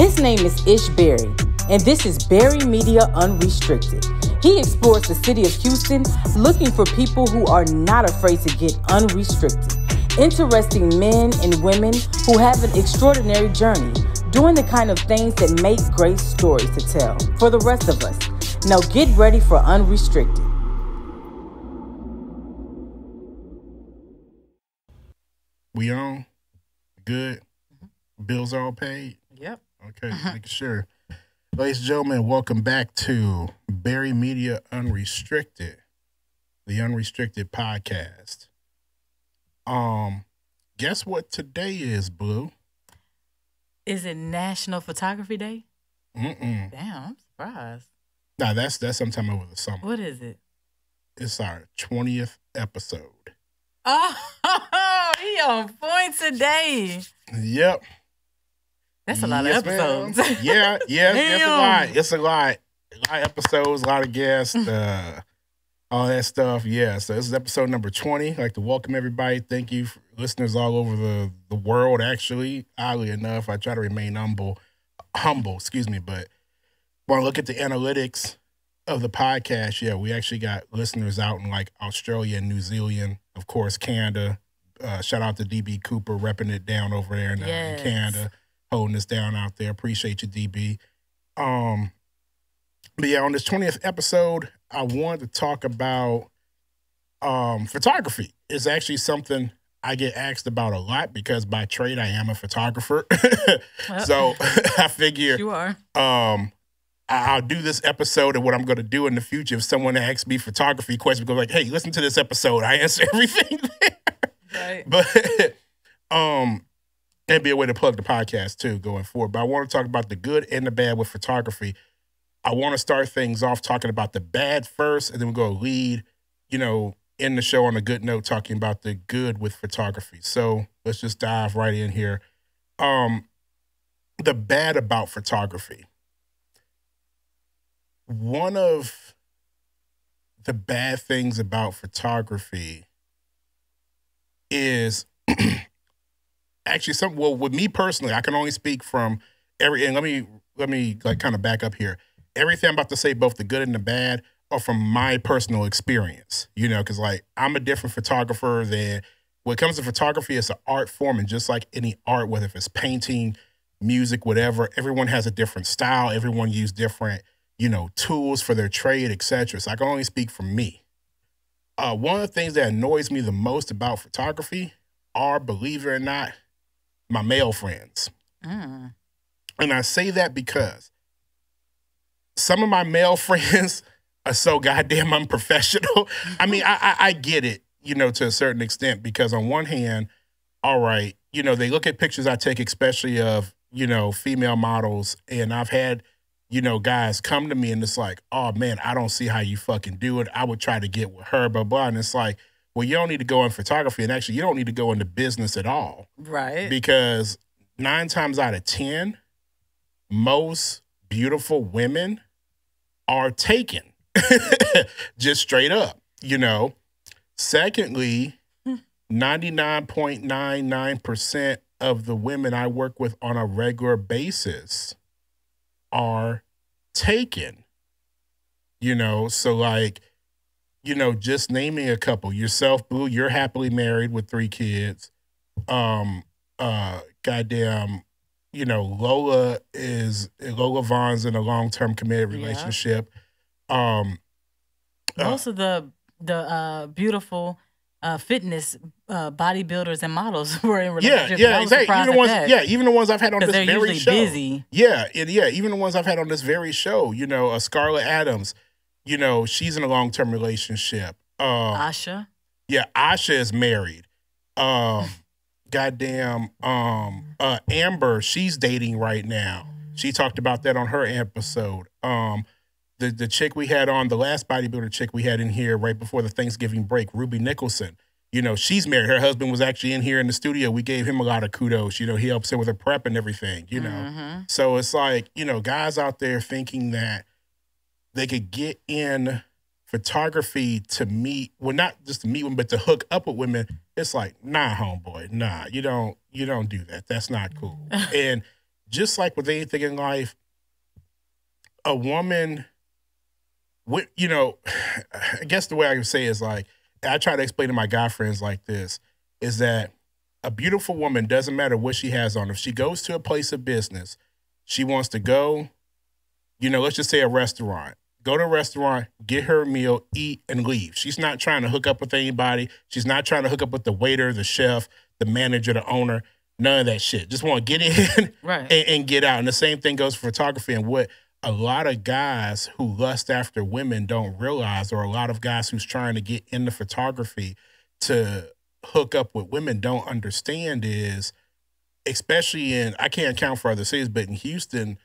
His name is Ish Berry, and this is Barri Media Unrestricted. He explores the city of Houston looking for people who are not afraid to get unrestricted. Interesting men and women who have an extraordinary journey, doing the kind of things that make great stories to tell for the rest of us. Now get ready for Unrestricted. We on? Good? Mm-hmm. Bills are all paid? Yep. Okay, make sure. Ladies and gentlemen, welcome back to Barri Media Unrestricted, the Unrestricted podcast. Um, guess what today is, Blue? Is it National Photography Day? Mm-mm. Damn, I'm surprised. Nah, that's that's sometime over the summer. What is it? It's our twentieth episode. Oh, he on point today. Yep. That's a lot Yes, of episodes. yeah, yeah, it's a lot. It's a lot. A lot of episodes, a lot of guests, uh, all that stuff. Yeah. So this is episode number 20. I'd like to welcome everybody. Thank you, for listeners all over the, the world, actually. Oddly enough, I try to remain humble, humble, excuse me, but when I look at the analytics of the podcast, yeah, we actually got listeners out in like Australia and New Zealand, of course, Canada. Uh, shout out to DB Cooper repping it down over there in, uh, in Canada holding us down out there. Appreciate you, DB. Um, but yeah, on this 20th episode, I wanted to talk about um photography. It's actually something I get asked about a lot because by trade I am a photographer. so I figure you are. um I'll do this episode and what I'm going to do in the future. If someone asks me photography questions, go like, "Hey, listen to this episode. I answer everything there." Right. but um that'd be a way to plug the podcast too going forward. But i want to talk about the good and the bad with photography. I want to start things off talking about the bad first and then going to lead you know in the show on a good note talking about the good with photography. So let's just dive right in here. Um the bad about photography. One of the bad things about photography is actually some well with me personally i can only speak from every and let me let me like kind of back up here. Everything i'm about to say both the good and the bad are from my personal experience you know because like i'm a different photographer than when it comes to photography it's an art form and just like any art whether if it's painting music whatever everyone has a different style everyone use different you know tools for their trade etc so i can only speak from me. Uh, one of the things that annoys me the most about photography are, believe it or not, my male friends. Mm. And I say that because some of my male friends are so goddamn unprofessional. I mean, I, I, I get it, you know, to a certain extent, because on one hand, all right, you know, they look at pictures I take, especially of, you know, female models, and I've had, you know, guys come to me and it's like, oh man, I don't see how you fucking do it. I would try to get with her, blah, blah. And it's like, well, you don't need to go in photography. And actually, you don't need to go into business at all Right. because nine times out of 10, most beautiful women are taken just straight up, you know. Secondly, hmm. 99.99% of the women I work with on a regular basis are taken, you know. So, like, you know, just naming a couple yourself, Boo, you're happily married with three kids um uh goddamn you know lola is lola vaughn's in a long-term committed Yeah. relationship um uh, Most of the the uh, beautiful uh, fitness uh, bodybuilders and models were in yeah relationships. yeah exactly even the ones yeah even the ones i've had on this very show busy. yeah and yeah even the ones i've had on this very show you know uh, scarlett adams you know she's in a long-term relationship um Asha. Yeah, Asha is married. Um, goddamn, um, uh, Amber, she's dating right now. She talked about that on her episode. Um, the the chick we had on the last bodybuilder chick we had in here right before the Thanksgiving break, Ruby Nicholson. You know, she's married. Her husband was actually in here in the studio. We gave him a lot of kudos. You know, he helps her with her prep and everything. You know, Mhm. so it's like, you know, guys out there thinking that they could get in photography to meet, well, not just to meet women, but to hook up with women. It's like, nah, homeboy, nah, you don't, you don't do that. That's not cool. and just like with anything in life, a woman, wi- you know, I guess the way I can say is like, I try to explain to my guy friends like this is that a beautiful woman doesn't matter what she has on. If she goes to a place of business, she wants to go, you know, let's just say a restaurant. Go to a restaurant, get her a meal, eat, and leave. She's not trying to hook up with anybody. She's not trying to hook up with the waiter, the chef, the manager, the owner. None of that shit. Just want to get in Right. and, and get out. And the same thing goes for photography. And what a lot of guys who lust after women don't realize, or a lot of guys who's trying to get into photography to hook up with women don't understand is, especially in, I can't count for other cities, but in Houston,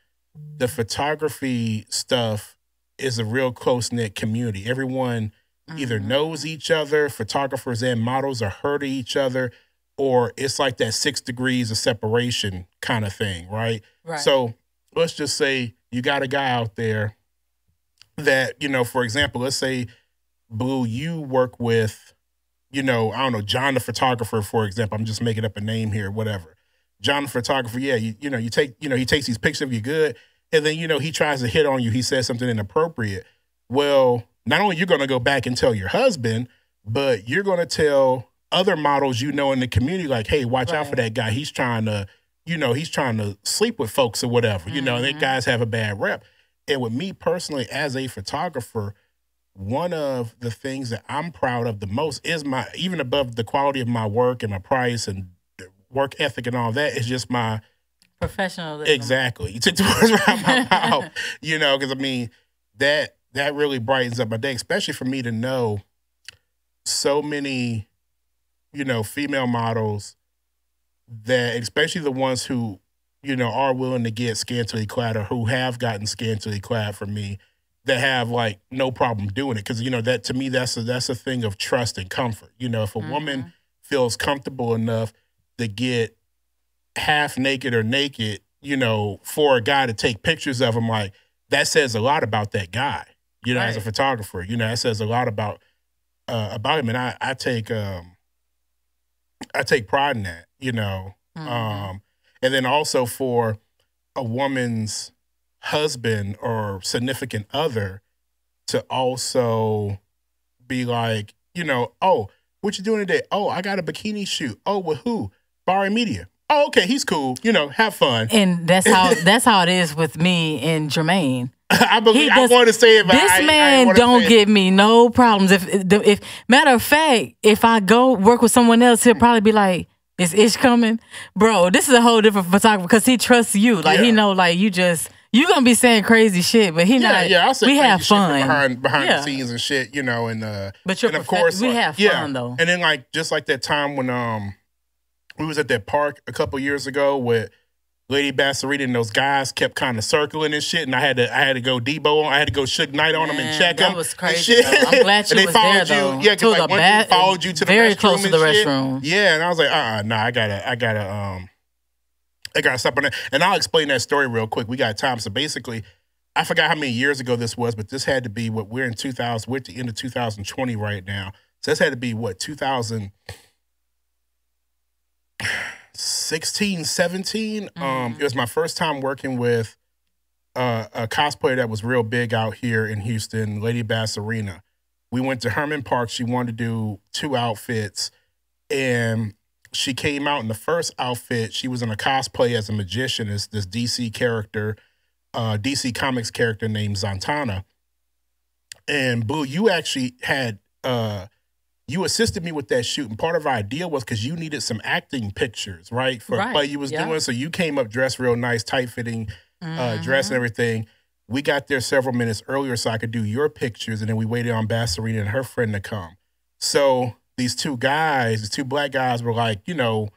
the photography stuff is a real close knit community. Everyone either Mhm. knows each other, photographers and models are heard of each other, or it's like that six degrees of separation kind of thing, right? Right. So let's just say you got a guy out there that, you know, for example, let's say Blue, you work with, you know, I don't know, John the photographer, for example. I'm just making up a name here, whatever. John the photographer, yeah, you, you know, you take, you know, he takes these pictures of you good, and then, you know, he tries to hit on you, he says something inappropriate. Well, not only you're gonna go back and tell your husband, but you're gonna tell other models you know in the community, like, hey, watch out for that guy. He's trying to, you know, he's trying to sleep with folks or whatever. You know, that mm-hmm. guys have a bad rep. And with me personally, as a photographer, one of the things that I'm proud of the most is my even above the quality of my work and my price and work ethic and all that is just my Professionalism. exactly. You took the words right out of my mouth. You know, because I mean that that really brightens up my day, especially for me to know so many, you know, female models that especially the ones who, you know, are willing to get scantily clad or who have gotten scantily clad from me that have like no problem doing it. Cause you know, that to me that's a that's a thing of trust and comfort. You know, if a woman mm-hmm. feels comfortable enough to get half naked or naked, you know, for a guy to take pictures of him, like that says a lot about that guy. You know, as a photographer, you know, that says a lot about uh, about him, and I I take um I take pride in that. You know, Mhm. um, and then also for a woman's husband or significant other to also be like, you know, oh, what you doing today? Oh, I got a bikini shoot. Oh, with who? Barri Media. Oh, okay, he's cool. You know, have fun. and that's how that's how it is with me and Jermaine. I believe He I want to say it, this I, I man wanna don't give me no problems. If if matter of fact, if I go work with someone else, he'll probably be like, "Is Ish coming, bro?" This is a whole different photographer because he trusts you. Like he know, like you just you gonna be saying crazy shit, but he Yeah, not. yeah, I'll say we have fun behind behind Yeah. the scenes and shit, you know, and uh But you're and of course we like, have yeah. fun though. And then like just like that time when um we was at that park a couple years ago with Lady Bassarina and those guys kept kind of circling and shit, and I had to I had to go Deebo on, I had to go Suge Knight on them and check that them. was and crazy, shit. I'm glad and you they was followed there, you, though. yeah, To because like the one ba- dude followed you to the very restroom close to and the shit. restroom. Yeah, and I was like, uh, uh no, I gotta, I gotta, um, I gotta stop on that. And I'll explain that story real quick. We got time, so basically. I forgot how many years ago this was, but this had to be what we're in 2000. We're at the end of 2020 right now. So this had to be what 2016, 17. Um, it was my first time working with uh, a cosplayer that was real big out here in Houston, Lady Bassarina. We went to Hermann Park. She wanted to do two outfits, and she came out in the first outfit. She was in a cosplay as a magician, as this DC character, uh, DC Comics character named Zatanna. And Boo, you actually had uh, you assisted me with that shoot, and part of our idea was because you needed some acting pictures, right, for Right, play you was yeah. doing. So you came up dressed real nice, tight fitting uh, dress Mm-hmm. and everything. We got there several minutes earlier so I could do your pictures, and then we waited on Bassarina and her friend to come. So these two guys, these two black guys, were like, you know,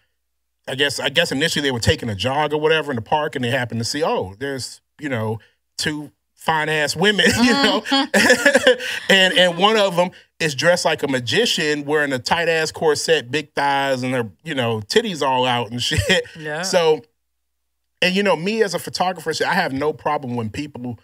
I guess I guess initially they were taking a jog or whatever in the park, and they happened to see, oh, there's you know two fine ass women, you know, mm-hmm. and and one of them is dressed like a magician, wearing a tight ass corset, big thighs, and her you know titties all out and shit. Yeah. So, and you know, me as a photographer, I have no problem when people,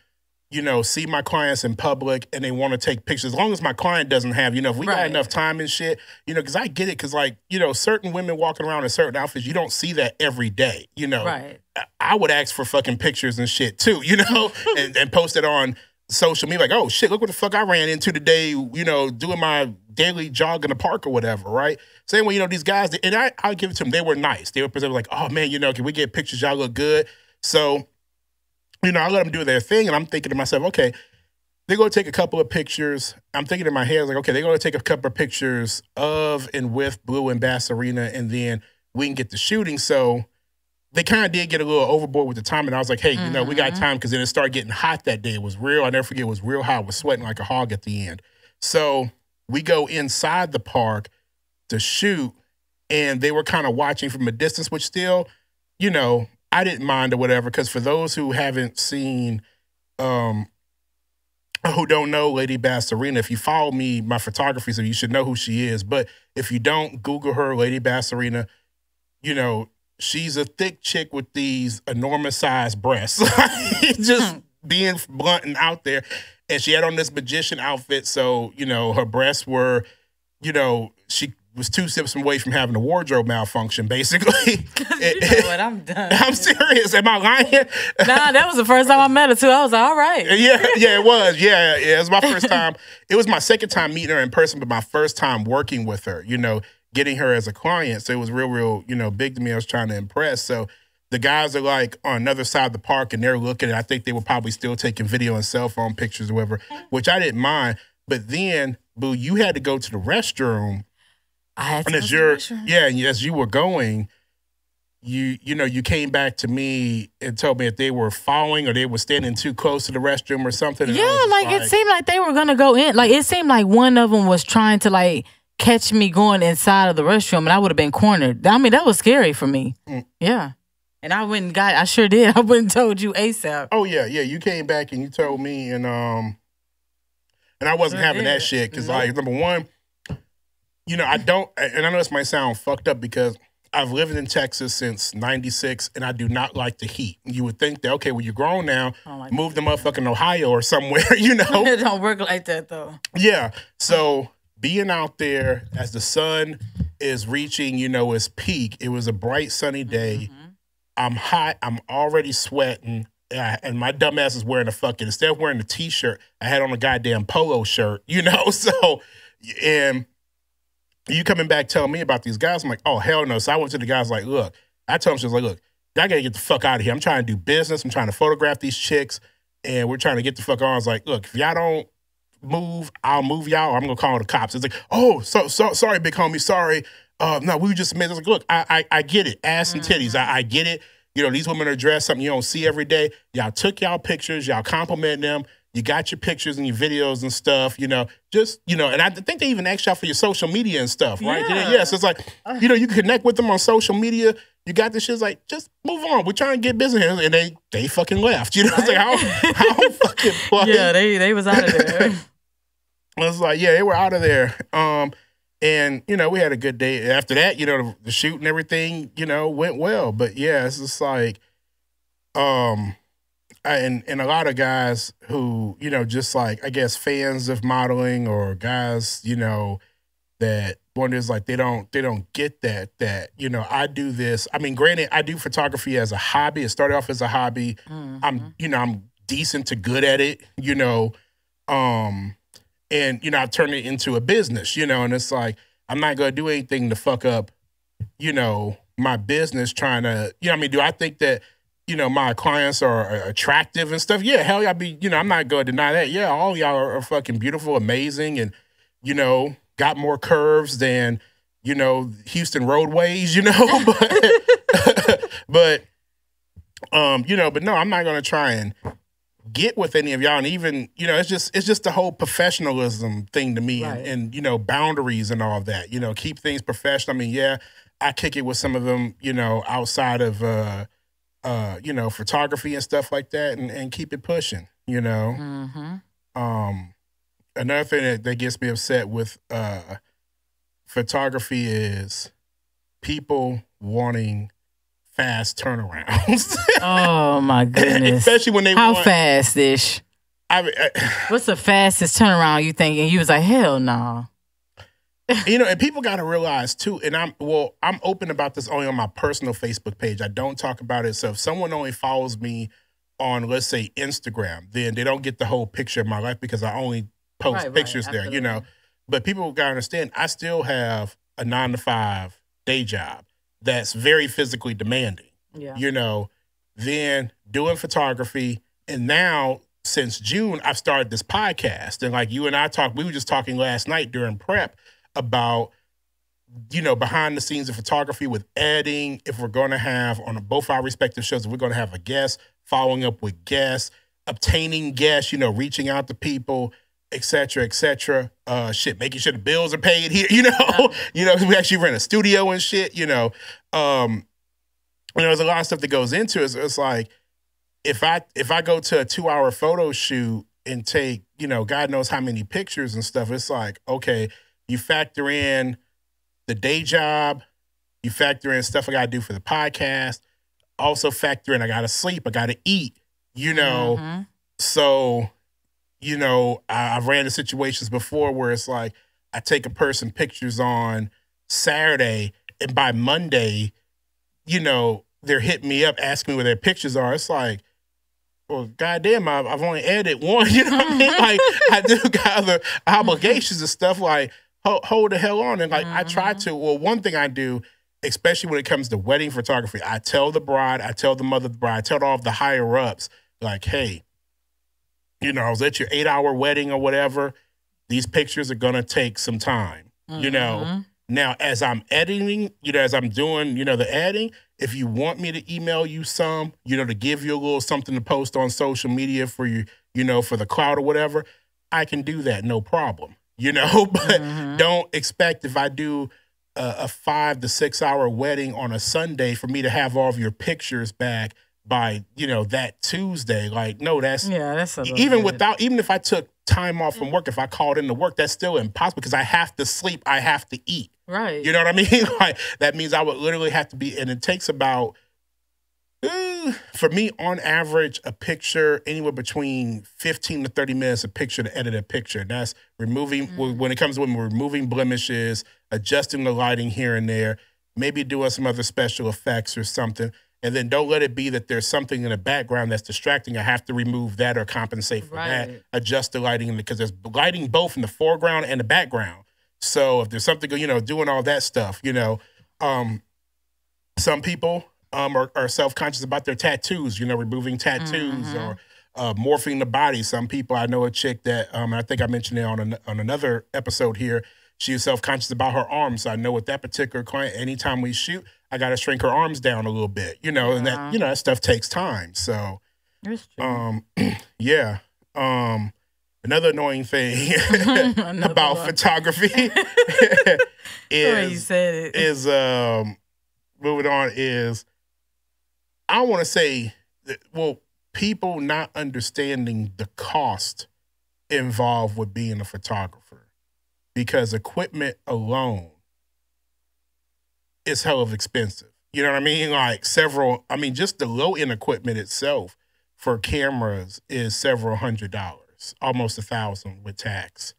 you know, see my clients in public and they want to take pictures. As long as my client doesn't have, you know, if we got enough time and shit, you know, because I get it, because like, you know, certain women walking around in certain outfits, you don't see that every day, you know. Right. I- would ask for fucking pictures and shit too, you know, and, and post it on social media, like, oh shit, look what the fuck I ran into today, you know, doing my daily jog in the park or whatever, right? Same way, you know, these guys, and I, I'll give it to them, they were nice. They were present like, oh man, you know, can we get pictures? Y'all look good. So, you know, I let them do their thing, and I'm thinking to myself, okay, they're going to take a couple of pictures. I'm thinking in my head, like, okay, they're going to take a couple of pictures of and with Blue and Bassarina, and then we can get the shooting. So they kind of did get a little overboard with the time, and I was like, hey, you know, we got mm-hmm. time because then it started getting hot that day. It was real. I never forget, it was real hot. I was sweating like a hog at the end. So we go inside the park to shoot, and they were kind of watching from a distance, which still, you know, I didn't mind or whatever. Because for those who haven't seen, um, who don't know Lady Bassarina, if you follow me, my photography, so you should know who she is. But if you don't, Google her, Lady Bassarina. You know, she's a thick chick with these enormous sized breasts. Just being blunt and out there. And she had on this magician outfit, so you know her breasts were, you know, she was two steps away from having a wardrobe malfunction, basically. You know what? I'm done. I'm serious. Am I lying? nah, that was the first time I met her too. I was like, all right. yeah, yeah, it was. Yeah, yeah. It was my first time. It was my second time meeting her in person, but my first time working with her, you know, getting her as a client. So it was real, real, you know, big to me. I was trying to impress. So the guys are like on another side of the park and they're looking, and I think they were probably still taking video and cell phone pictures or whatever, which I didn't mind. But then, Boo, you had to go to the restroom. I had to And as you're, yeah, and as you were going, you you know you came back to me and told me if they were following or they were standing too close to the restroom or something. and Yeah, was like, it seemed like they were gonna go in. Like it seemed like one of them was trying to like catch me going inside of the restroom, and I would have been cornered. I mean, that was scary for me. Mm. Yeah, and I went and got. I sure did. I went and told you ASAP. Oh yeah, yeah. You came back and you told me, and um, and I wasn't Sure having that shit because, Nope. like, number one, you know, I don't, and I know this might sound fucked up because I've lived in Texas since '96, and I do not like the heat. You would think that okay, well, you're grown now, like move to motherfucking Ohio or somewhere, you know? it don't work like that though. Yeah. So being out there as the sun is reaching, you know, its peak, it was a bright sunny day. Mm-hmm. I'm hot. I'm already sweating. And I- and my dumbass is wearing a fucking, instead of wearing a t shirt, I had on a goddamn polo shirt, you know? So, and you coming back telling me about these guys. I'm like, oh, hell no. So I went to the guys like, look, I told them, she was like, look, y'all gotta get the fuck out of here. I'm trying to do business. I'm trying to photograph these chicks. And we're trying to get the fuck on. I was like, look, if y'all don't move, I'll move y'all. I'm gonna call the cops. It's like, oh, so, so sorry, big homie, sorry. Uh, no, we just. It's like, look, I, I, I get it, ass and titties, I, I get it. You know, these women are dressed something you don't see every day. Y'all took y'all pictures, y'all compliment them. You got your pictures and your videos and stuff. You know, just you know, and I think they even asked y'all for your social media and stuff, right? Yeah. Yes, it's like, you know, you connect with them on social media. You got this shit. It's like, just move on. We're trying to get business here, and they they fucking left. You know, it's like how how fucking Yeah, they they was out of there. I was like, yeah, they were out of there. Um, and you know, we had a good day. After that, you know, the, the shoot and everything, you know, went well. But yeah, it's just like, um, and and a lot of guys who, you know, just like I guess fans of modeling or guys, you know, that wonders like they don't they don't get that that you know I do this. I mean, granted, I do photography as a hobby. It started off as a hobby. I'm you know I'm decent to good at it. You know, um, and you know I've turned it into a business. You know, and it's like I'm not gonna do anything to fuck up. You know, my business trying to. You know, I mean, do I think that? You know, my clients are uh, attractive and stuff. Yeah, hell, y'all be. You know, I'm not going to deny that. Yeah, all y'all are, are fucking beautiful, amazing, and you know, got more curves than you know Houston roadways. You know, but but um, you know, but no, I'm not gonna try and get with any of y'all. And even you know, it's just it's just the whole professionalism thing to me, Right. and, and you know, boundaries and all of that. You know, keep things professional. I mean, yeah, I kick it with some of them. You know, outside of uh, uh, you know, photography and stuff like that, and and keep it pushing. You know. hmm Um, another thing that, that gets me upset with uh, photography is people wanting fast turnarounds, Oh my goodness. especially when they How want. fast ish? I, I What's the fastest turnaround you think? And you was like, hell no. You know, and people got to realize too. And I'm well, I'm open about this only on my personal Facebook page. I don't talk about it. So if someone only follows me on, let's say, Instagram, then they don't get the whole picture of my life because I only post Right, right, pictures there. You know, but people got to understand. I still have a nine to five day job that's very physically demanding. Yeah. You know, then doing photography, and now since June, I've started this podcast. And like you and I talked, we were just talking last night during prep about you know behind the scenes of photography with editing if we're going to have on both our respective shows if we're going to have a guest following up with guests obtaining guests you know reaching out to people etc etc uh shit making sure the bills are paid here you know? You know we actually rent a studio and shit you know? Um you know there's a lot of stuff that goes into it. It's, it's like if i if i go to a two hour photo shoot and take you know god knows how many pictures and stuff it's like okay you factor in the day job, you factor in stuff I got to do for the podcast, also factor in I got to sleep, I got to eat, you know. Mhm. So, you know, I, I've ran into situations before where it's like I take a person pictures on Saturday, and by Monday, you know, they're hitting me up asking me where their pictures are. It's like, well, goddamn, I've, I've only edited one. You know what I mean? Like, I do got other obligations and stuff. Like, hold, hold the hell on. And like, I try to. Well, one thing I do, especially when it comes to wedding photography, I tell the bride, I tell the mother of the bride, I tell all of the higher ups, like, hey, you know, I was at your eight hour wedding or whatever. These pictures are gonna take some time. You know. Mhm. Now, as I'm editing, you know, as I'm doing, you know, the editing, if you want me to email you some, you know, to give you a little something to post on social media for you, you know, for the cloud or whatever, I can do that, no problem. You know, but Mhm. don't expect if I do a, a five to six hour wedding on a Sunday for me to have all of your pictures back by, you know, that Tuesday. Like, no, that's Yeah, that's a even bit. without even if I took time off from work, if I called into work, that's still impossible because I have to sleep, I have to eat. right. You know what I mean? like that means I would literally have to be, and it takes about for me on average a picture anywhere between 15 to 30 minutes a picture to edit a picture. That's removing when it comes to when we're removing blemishes, adjusting the lighting here and there, maybe doing some other special effects or something. And then don't let it be that there's something in the background that's distracting. I have to remove that or compensate for that. Adjust the lighting because there's lighting both in the foreground and the background. So if there's something, you know, doing all that stuff, you know, um, some people um, are, are self-conscious about their tattoos, you know, removing tattoos Mhm. or uh, morphing the body. Some people, I know a chick that um, I think I mentioned it on an, on another episode here. She was self-conscious about her arms. So I know with that particular client, anytime we shoot, I got to shrink her arms down a little bit, you know, and that you know that stuff takes time. So um, yeah. Um, another annoying thing Another about one. photography The way you is said it. is um moving on is I want to say that, well people not understanding the cost involved with being a photographer because equipment alone is hell of expensive. You know what I mean? Like several I mean just the low end equipment itself for cameras is several hundred dollars, almost a thousand with tax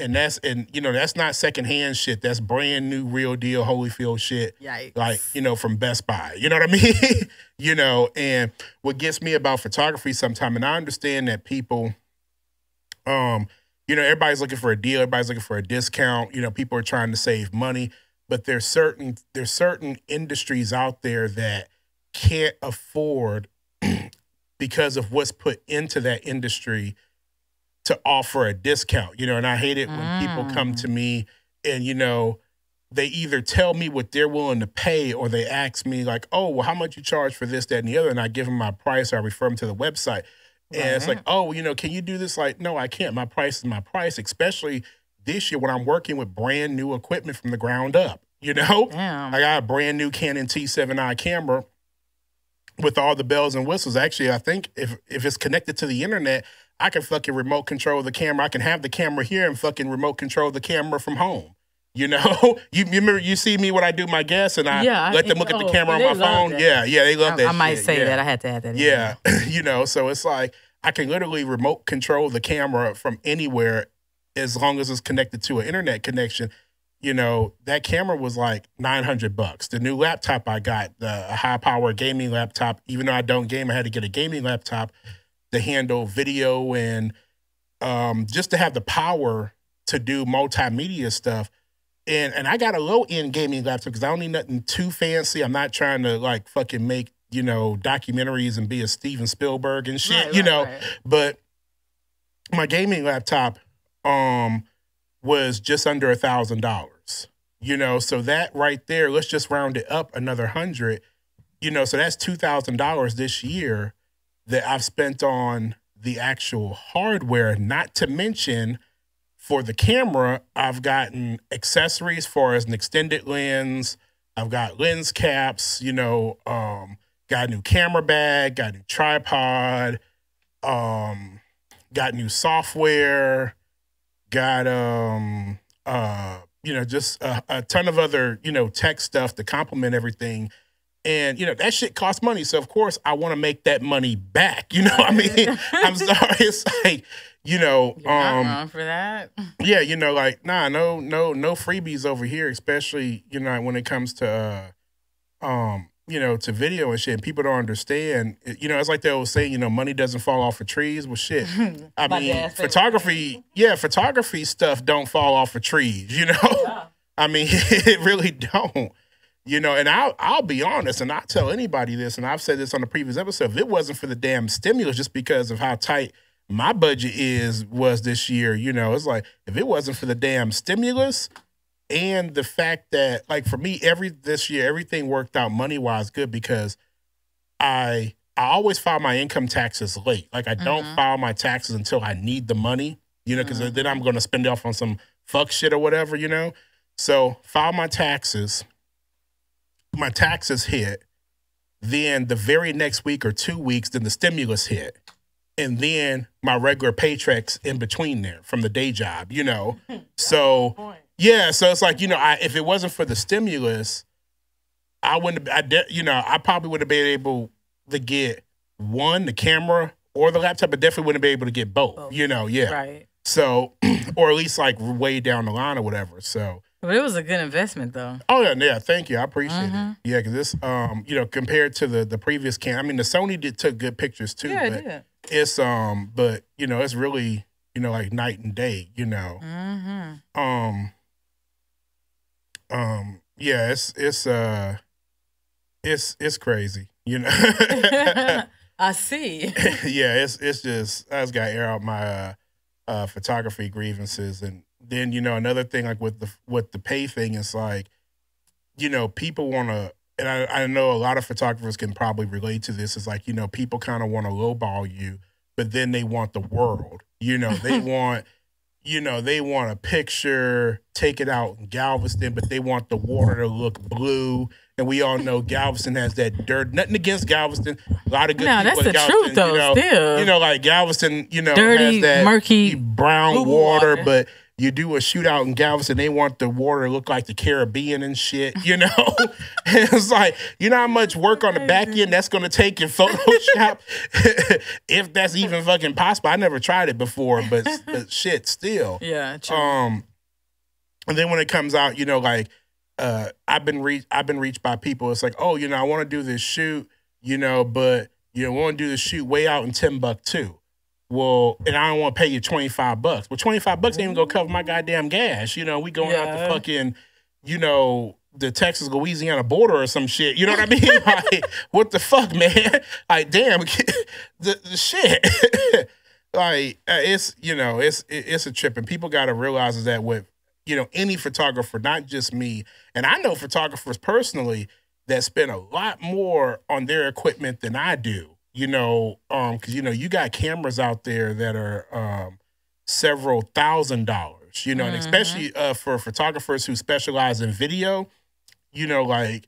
and that's and you know that's not secondhand shit. That's brand new, real deal Holyfield shit. Yikes. Like you know from Best Buy. You know what I mean? you know, and what gets me about photography sometimes, and I understand that people, um, you know, everybody's looking for a deal. Everybody's looking for a discount. You know, people are trying to save money, but there's certain there's certain industries out there that can't afford because of what's put into that industry to offer a discount, you know, and I hate it when people come to mm. me and, you know, they either tell me what they're willing to pay or they ask me like, oh, well, how much you charge for this, that, and the other. And I give them my price or I refer them to the website. And it's like, oh, you know, can you do this? Like, no, I can't. My price is my price, especially this year when I'm working with brand new equipment from the ground up, you know? Damn. I got a brand new Canon T7i camera with all the bells and whistles. Actually, I think if if it's connected to the internet, I can fucking remote control the camera. I can have the camera here and fucking remote control the camera from home. You know, you, you remember you see me when I do my guests and I Yeah, let them look at the camera on my phone. that. Yeah, yeah, they love I, that. I might shit. say yeah. that. I had to add that. Yeah, you know, so it's like I can literally remote control the camera from anywhere as long as it's connected to an internet connection. You know, that camera was like 900 bucks. The new laptop I got, the high power gaming laptop, even though I don't game, I had to get a gaming laptop to handle video and um, just to have the power to do multimedia stuff. And and I got a low end gaming laptop because I don't need nothing too fancy. I'm not trying to like fucking make you know documentaries and be a Steven Spielberg and shit, Right, you right, know. right. But my gaming laptop um was just under a thousand dollars. You know, so that right there, let's just round it up another hundred. You know, so that's two thousand dollars this year that I've spent on the actual hardware, not to mention for the camera, I've gotten accessories for as an extended lens. I've got lens caps, you know, um, got a new camera bag, got a new tripod, um, got new software, got um uh you know just a, a ton of other you know tech stuff to complement everything and you know that shit costs money. So of course i want to make that money back you know what i mean? I'm sorry it's like you know um wrong for that. yeah you know like nah no no no freebies over here especially you know when it comes to uh, um you know to video and shit. And people don't understand. You know it's like they always say you know money doesn't fall off of trees. Well shit. I mean favorite photography yeah photography stuff don't fall off of trees you know? I mean it really don't you know and i'll i'll be honest and i tell anybody this and i've said this on the previous episode if it wasn't for the damn stimulus just because of how tight my budget is was this year you know it's like if it wasn't for the damn stimulus and the fact that like for me every this year everything worked out money wise good because i i always file my income taxes late. Like i don't Mhm. file my taxes until i need the money you know because then i'm going to spend it off on some fuck shit or whatever you know? So file my taxes my taxes hit then the very next week or two weeks then the stimulus hit and then my regular paychecks in between there from the day job you know so yeah, so it's like you know, I, if it wasn't for the stimulus, I wouldn't. I de- you know, I probably would have been able to get one, the camera or the laptop, but definitely wouldn't be able to get both. Both. You know, yeah. Right. So, or at least like way down the line or whatever. So, But it was a good investment though. oh yeah, yeah. Thank you, I appreciate Mhm. it. Yeah, because this, um, you know, compared to the the previous cam, I mean, the Sony did took good pictures too, yeah, but it did. it's um, but you know, it's really you know like night and day. You know. Mm-hmm. um um yeah it's it's uh it's it's crazy you know I see. yeah it's it's just i just gotta air out my uh, uh photography grievances and then you know another thing like with the with the pay thing is like you know people want to and I, I know a lot of photographers can probably relate to this is like you know people kind of want to lowball you but then they want the world you know they want you know they want a picture take it out in galveston but they want the water to look blue and we all know galveston has that dirt nothing against galveston a lot of good No, people that's the Galveston, truth though. you know, still, you know, like Galveston, you know, Dirty, has that murky, brown water, water. but you do a shootout in Galveston, they want the water to look like the Caribbean and shit, you know? it's like, you know how much work on the back end that's gonna take in Photoshop? if that's even fucking possible. I never tried it before, but, but shit, still. yeah, true. Um, and then when it comes out, you know, like uh, I've been reached, I've been reached by people. It's like, oh, you know, I want to do this shoot, you know, but you know, want to do this shoot way out in Timbuktu. Well, and I don't want to pay you twenty five bucks. Well, twenty five bucks ain't even gonna cover my goddamn gas. You know, we going out the fucking, you know, the Texas Louisiana border or some shit. You know what I mean? like, what the fuck, man? Like, damn, the, the shit. like, uh, it's you know, it's it- it's a trip, and people got to realize is that with you know any photographer, not just me, and I know photographers personally that spend a lot more on their equipment than I do. You know, um, because you know you got cameras out there that are um several thousand dollars. You know, and Mhm. especially uh, for photographers who specialize in video. You know, like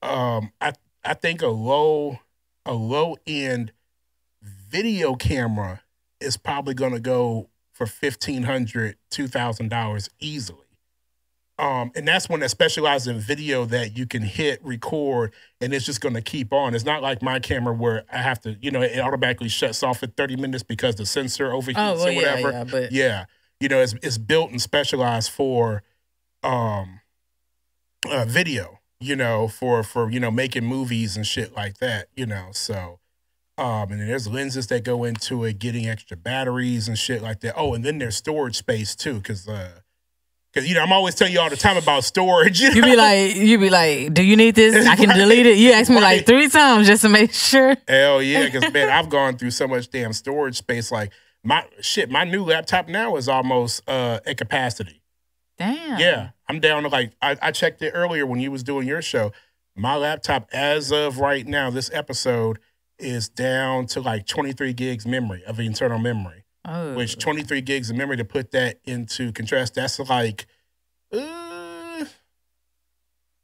um, I I think a low a low end video camera is probably going to go for $1500 $2000 easily Um, and that's when I specialize in video that you can hit record and it's just going to keep on. It's not like my camera where I have to, you know, it automatically shuts off at 30 minutes because the sensor overheats Oh, well, or yeah, whatever. yeah, but- yeah, you know, it's it's built and specialized for um uh, video, you know, for for you know making movies and shit like that, you know. So um and then there's lenses that go into it, getting extra batteries and shit like that. Oh, and then there's storage space too, because uh because you know I'm always telling you all the time about storage. You be like, you be like, do you need this? I can Right. delete it. You ask me Right. like three times just to make sure. Hell yeah, because man, I've gone through so much damn storage space. Like my shit, my new laptop now is almost uh at capacity. Damn. Yeah, I'm down to like I, I checked it earlier when you was doing your show. My laptop, as of right now, this episode is down to like 23 gigs memory of internal memory. Oh. Which 23 gigs of memory to put that into contrast, that's like, uh,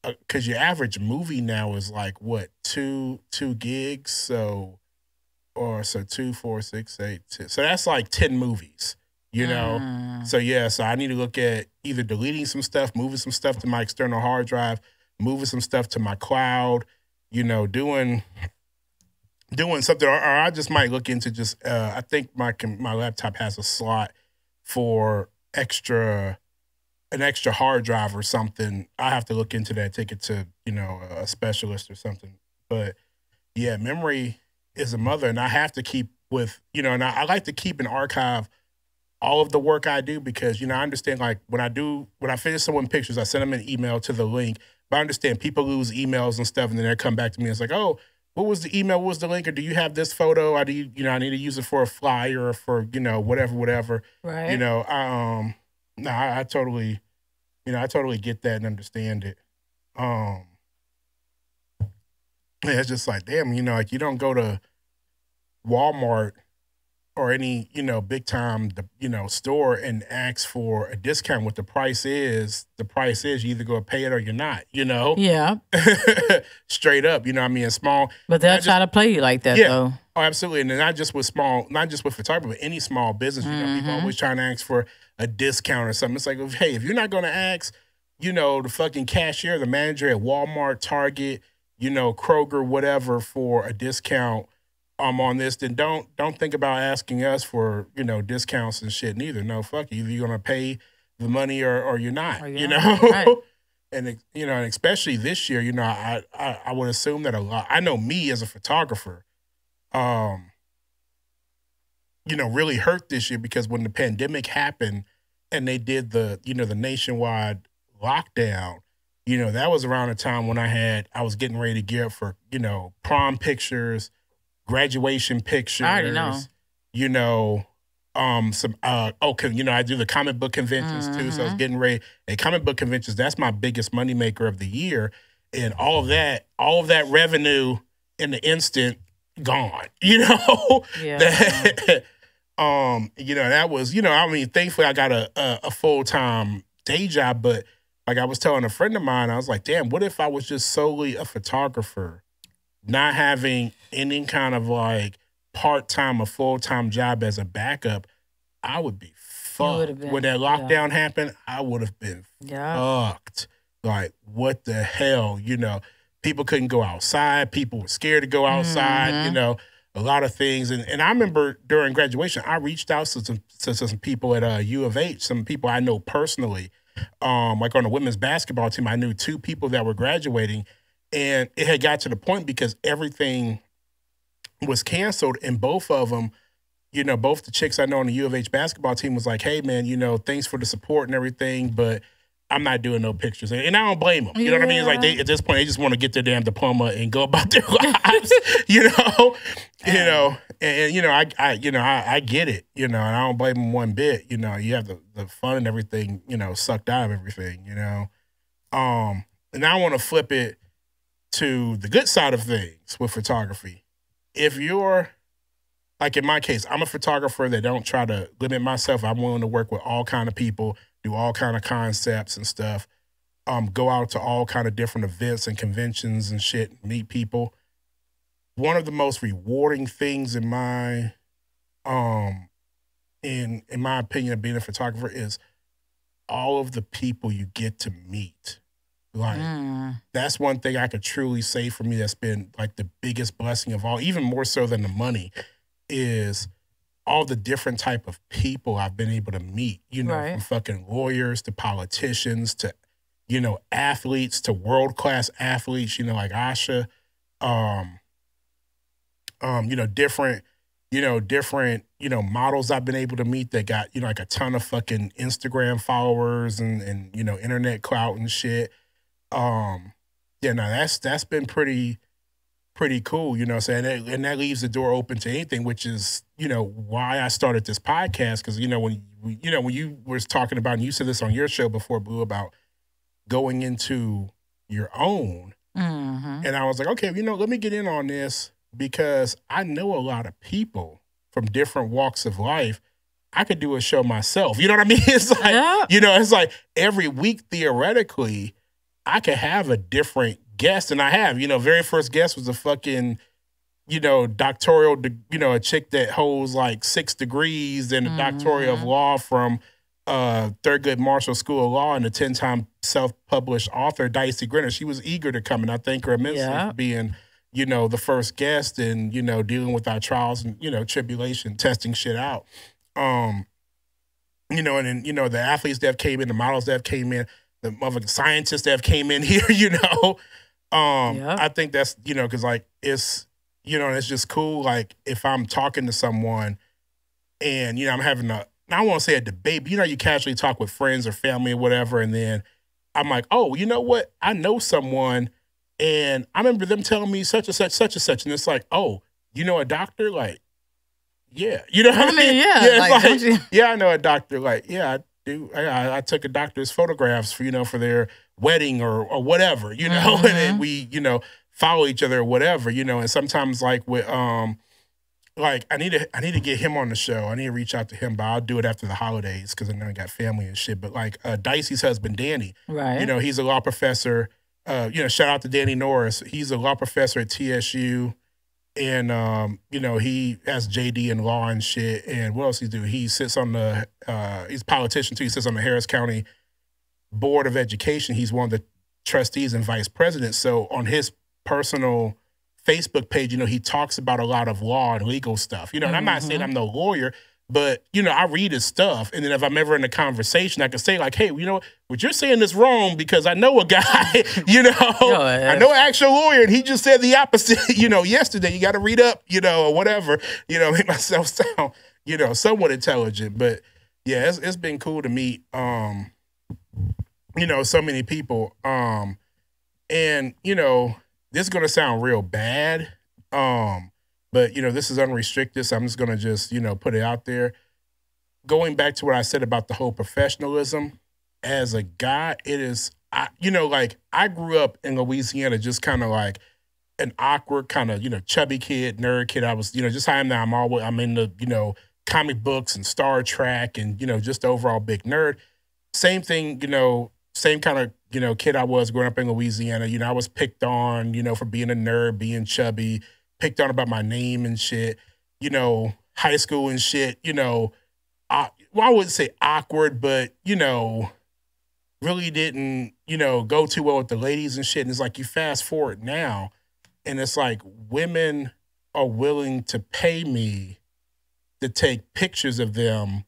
because your average movie now is like what two two gigs, so or so two, four, six, eight, two. So that's like 10 movies, you know. Mm. So yeah, so I need to look at either deleting some stuff, moving some stuff to my external hard drive, moving some stuff to my cloud, you know, doing doing something, or, or I just might look into just. Uh, I think my my laptop has a slot for extra an extra hard drive or something. I have to look into that, take it to you know a specialist or something. But yeah, memory is a mother, and I have to keep with you know, and I, I like to keep an archive all of the work I do because you know I understand like when I do when I finish someone pictures, I send them an email to the link. But I understand people lose emails and stuff, and then they come back to me. and It's like, oh, what was the email? What was the link? Or do you have this photo? I do you, you know I need to use it for a flyer or for you know whatever whatever. Right. You know, um, no, I, I totally, you know, I totally get that and understand it. Um, yeah, it's just like, damn, you know, like you don't go to Walmart or any, you know, big time, you know, store and ask for a discount. What the price is, the price is you either go pay it or you're not. You know, yeah. straight up. You know, what I mean, small. But they'll just- try to play you like that Yeah. though. Oh, absolutely, and not just with small, not just with photography, but any small business. You know, people Mhm. always trying to ask for a discount or something. It's like, hey, if you're not going to ask, you know, the fucking cashier, the manager at Walmart, Target, you know, Kroger, whatever, for a discount um on this, then don't don't think about asking us for you know discounts and shit. Neither. No, fuck you. Either you're gonna pay the money or or you're not. Or you're you know. right. And you know, and especially this year, you know, I, I I would assume that a lot. I know me as a photographer, um, you know, really hurt this year because when the pandemic happened and they did the, you know, the nationwide lockdown, you know, that was around the time when I had, I was getting ready to gear up for, you know, prom pictures, graduation pictures. already know. You know, um, some, uh, oh, you know, I do the comic book conventions too. So I was Mhm. getting ready. And comic book conventions, that's my biggest moneymaker of the year. And all of that, all of that revenue in the instant gone, you know? Yeah. that um you know that was you know i mean thankfully i got a a, a full-time day job but like i was telling a friend of mine i was like damn what if i was just solely a photographer not having any kind of like part-time or full-time job as a backup i would be fucked been, when that yeah. lockdown happened i would have been yeah. fucked. Like, what the hell? You know, people couldn't go outside. People were scared to go outside. Mhm. You know, a lot of things. And and I remember during graduation, I reached out to some to some people at uh, U of H, some people I know personally. Um, like on the women's basketball team, I knew two people that were graduating, and it had got to the point because everything was canceled, and both of them you know, both the chicks I know on the U of H basketball team was like, "Hey, man, you know, thanks for the support and everything, but I'm not doing no pictures." And, I don't blame them. You know what I mean? It's like they at this point they just want to get their damn diploma and go about their lives. you know, you know, and, and, you know, I, I, you know, I, I get it. You know, and I don't blame them one bit. You know, you have the the fun and everything, you know, sucked out of everything. You know, um, and I want to flip it to the good side of things with photography. If you're like in my case, I'm a photographer that don't try to limit myself. I'm willing to work with all kind of people, do all kind of concepts and stuff. Um, go out to all kind of different events and conventions and shit, meet people. One of the most rewarding things in my um in in my opinion of being a photographer is all of the people you get to meet. Like Mm. that's one thing I could truly say for me that's been like the biggest blessing of all, even more so than the money, is all the different type of people I've been able to meet. You know, Right. from fucking lawyers to politicians to, you know, athletes to world class athletes. You know, like Asha, um, um, you know, different, you know, different, you know, models I've been able to meet that got, you know, like a ton of fucking Instagram followers and and you know, internet clout and shit. Um, yeah, no, that's that's been pretty pretty cool, you know what I'm saying? And, and that leaves the door open to anything, which is, you know, why I started this podcast. Cause you know, when you know, when you was talking about and you said this on your show before, Blue, about going into your own. hmm And I was like, okay, you know, let me get in on this because I know a lot of people from different walks of life. I could do a show myself. You know what I mean? It's like, Yeah. you know, it's like every week theoretically, I could have a different guest, and I have. You know, very first guest was a fucking, you know, doctoral, you know, a chick that holds like six degrees and a doctorate of Mhm. law from uh Thurgood Marshall School of Law and a 10-time self-published author, Dicey Grinner. She was eager to come, and I thank her immensely Yeah. for being, you know, the first guest and, you know, dealing with our trials and, you know, tribulation, testing shit out. Um, you know, and then, you know, the athletes that came in, the models that came in, the motherfucking scientists that have came in here, you know. Um, Yeah. I think that's, you know, because like it's, you know, it's just cool. Like if I'm talking to someone and, you know, I'm having a, I don't want to say a debate, but you know, you casually talk with friends or family or whatever, and then I'm like, oh, you know what? I know someone, and I remember them telling me such and such, such and such, and it's like, oh, you know a doctor? Like, yeah, you know what I I mean? mean, yeah, it's like, like, yeah, I know a doctor. Like, yeah, I. I- I, I took a doctor's photographs for you know for their wedding or or whatever, you know, and then Mhm. we you know follow each other or whatever, you know, and sometimes like with um. Like I need to, I need to get him on the show. I need to reach out to him, but I'll do it after the holidays because I know I got family and shit. But like uh, Dicey's husband, Danny, Right. you know, he's a law professor. Uh, you know, shout out to Danny Norris. He's a law professor at TSU, and um, you know, he has JD in law and shit. And what else he do? He sits on the uh, he's a politician too. He sits on the Harris County Board of Education. He's one of the trustees and vice president. So on his personal Facebook page, you know, he talks about a lot of law and legal stuff. You know, and I'm not saying I'm no lawyer, but you know, I read his stuff, and then if I'm ever in a conversation, I can say like, "Hey, you know, what you're saying is wrong because I know a guy, you know, I know an actual lawyer, and he just said the opposite, you know, yesterday. You got to read up, you know, or whatever, you know, make myself sound, you know, somewhat intelligent. But yeah, it's, it's been cool to meet, um, you know, so many people, um, and you know, this is gonna sound real bad, um, but you know, this is unrestricted, so I'm just gonna just you know put it out there. Going back to what I said about the whole professionalism, as a guy, it is, I, you know, like I grew up in Louisiana, just kind of like an awkward kind of, you know, chubby kid, nerd kid. I was, you know, just how I am now. I'm always, I'm into, you know, comic books and Star Trek and, you know, just overall big nerd. Same thing, you know, same kind of, you know, kid I was growing up in Louisiana. You know, I was picked on, you know, for being a nerd, being chubby, picked on about my name and shit, you know, high school and shit, you know, I, well, I wouldn't say awkward, but, you know, really didn't, you know, go too well with the ladies and shit. And it's like you fast forward now, and it's like women are willing to pay me to take pictures of them.